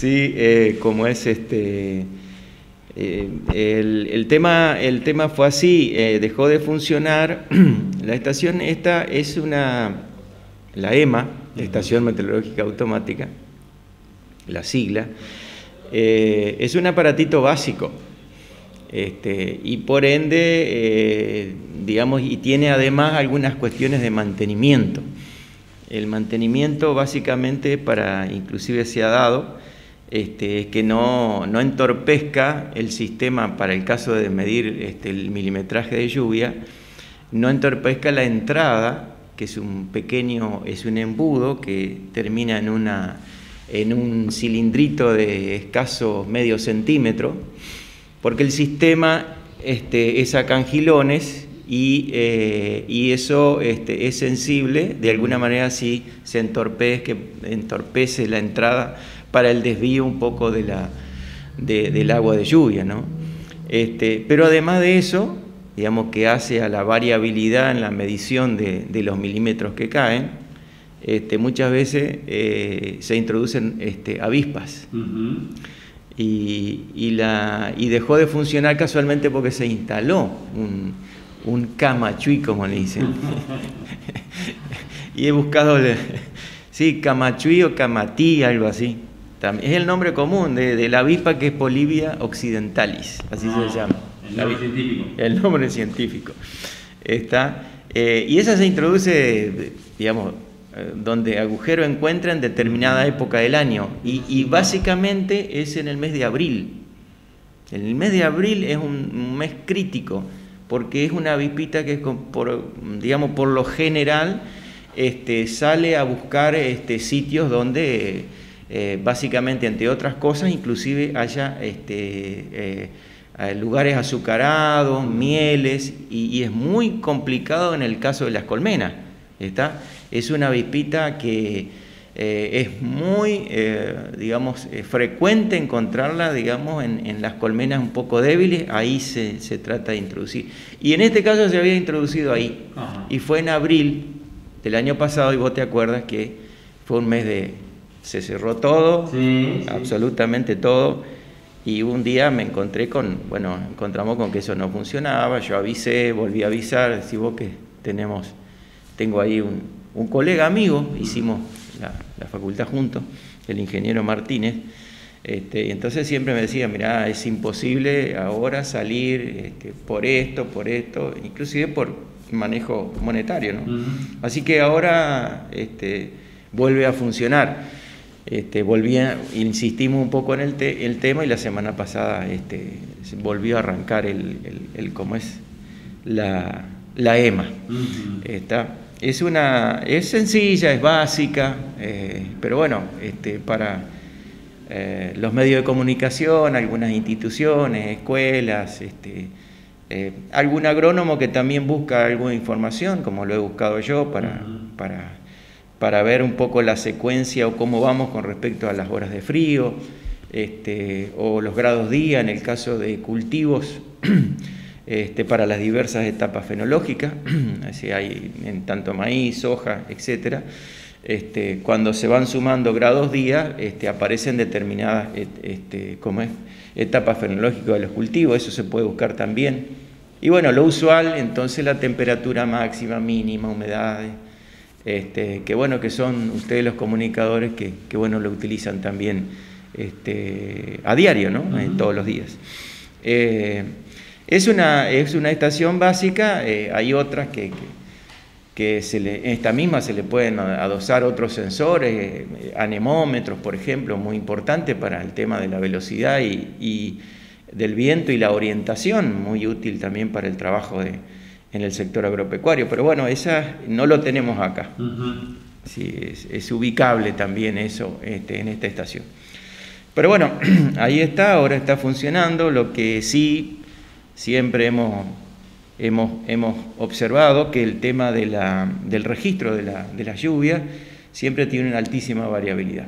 Sí, eh, como es este... eh, el, tema, el tema fue así, eh, dejó de funcionar. La estación esta es una, la EMA, la Estación Meteorológica Automática, la sigla, es un aparatito básico. Este, y por ende, digamos, y tiene además algunas cuestiones de mantenimiento. El mantenimiento básicamente para, inclusive se ha dado, este, que no, no, entorpezca el sistema para el caso de medir este, el milimetraje de lluvia, no entorpezca la entrada, que es un pequeño, es un embudo que termina en, una, en un cilindrito de escaso medio centímetro, porque el sistema este, es a cangilones y, eh, y eso este, es sensible, de alguna manera si se entorpece, entorpece la entrada para el desvío un poco de la, de, del agua de lluvia. ¿no? Este, pero además de eso, digamos que hace a la variabilidad en la medición de, de los milímetros que caen, este, muchas veces eh, se introducen este, avispas. Uh -huh. y, y, la, y, dejó de funcionar casualmente porque se instaló un, un camachui, como le dicen. y he buscado, sí, camachui o camatí, algo así. Es el nombre común de, de, la avispa que es Polibia occidentalis, así ah, se llama. El nombre científico. El nombre científico. Está, eh, y esa se introduce, digamos, eh, donde agujero encuentra en determinada época del año. Y, y, básicamente es en el mes de abril. En el mes de abril es un, un mes crítico, porque es una avispita que es, por, digamos, por lo general este, sale a buscar este, sitios donde eh, básicamente, entre otras cosas, inclusive haya este, eh, lugares azucarados, mieles, y, y, es muy complicado en el caso de las colmenas. ¿está? Es una avispita que eh, es muy, eh, digamos, frecuente encontrarla, digamos, en, en, las colmenas un poco débiles, ahí se, se, trata de introducir. Y en este caso se había introducido ahí, Ajá. y fue en abril del año pasado, y vos te acuerdas que fue un mes de se cerró todo, sí, absolutamente sí. todo. Y un día me encontré con, bueno, encontramos con que eso no funcionaba, yo avisé, volví a avisar, decís vos que tenemos, tengo ahí un, un colega amigo, hicimos la, la, facultad juntos, el ingeniero Martínez, este, entonces siempre me decía, mira, es imposible ahora salir este, por esto, por esto, inclusive por manejo monetario, ¿no? Uh -huh. Así que ahora este, vuelve a funcionar. Este, volví a, insistimos un poco en el, te, el, tema y la semana pasada este, volvió a arrancar el, el, el cómo es la, la EMA. Uh -huh. Está, es, una, es sencilla, es básica, eh, pero bueno, este, para eh, los medios de comunicación, algunas instituciones, escuelas, este, eh, algún agrónomo que también busca alguna información, como lo he buscado yo, para, uh -huh. para para ver un poco la secuencia o cómo vamos con respecto a las horas de frío este, o los grados día en el caso de cultivos este, para las diversas etapas fenológicas, así hay en tanto maíz, soja, etc. Este, cuando se van sumando grados día este, aparecen determinadas este, como etapas fenológicas de los cultivos, eso se puede buscar también. Y bueno, lo usual, entonces la temperatura máxima, mínima, humedades, este, que bueno que son ustedes los comunicadores que, que bueno lo utilizan también este, a diario, ¿no? Uh -huh. todos los días. Eh, es, una, es una estación básica, eh, hay otras que, que, que, se le, en esta misma se le pueden adosar otros sensores, eh, anemómetros, por ejemplo, muy importante para el tema de la velocidad y, y del viento y la orientación, muy útil también para el trabajo de, en el sector agropecuario. Pero bueno, esa no lo tenemos acá. Uh -huh. sí, es, es, ubicable también eso este, en esta estación. Pero bueno, ahí está, ahora está funcionando. Lo que sí siempre hemos, hemos, hemos observado que el tema de la, del registro de la, de la lluvia siempre tiene una altísima variabilidad.